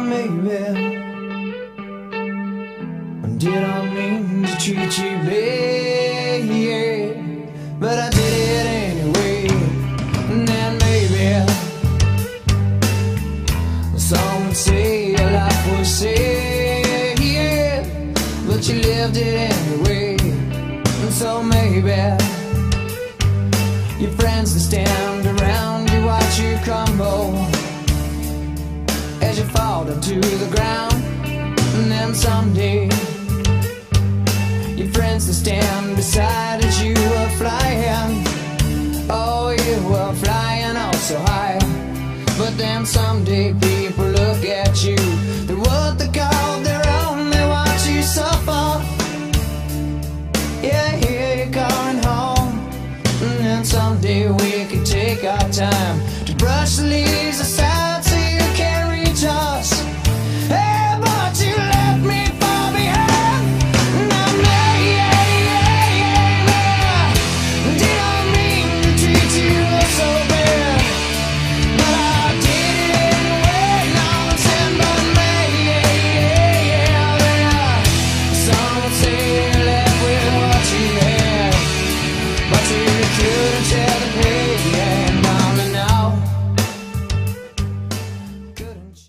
maybe. Did I mean to treat you bad? But I did it anyway. And then maybe some would say your life was sad, but you lived it anyway. And so maybe your friends that stand around you to the ground. And then someday your friends that stand beside as you were flying. Oh, you were flying oh so high. But then someday people look at you. They're what they call their own. They watch you suffer. Yeah, here you're going home. And then someday we could take our time to brush the leaves aside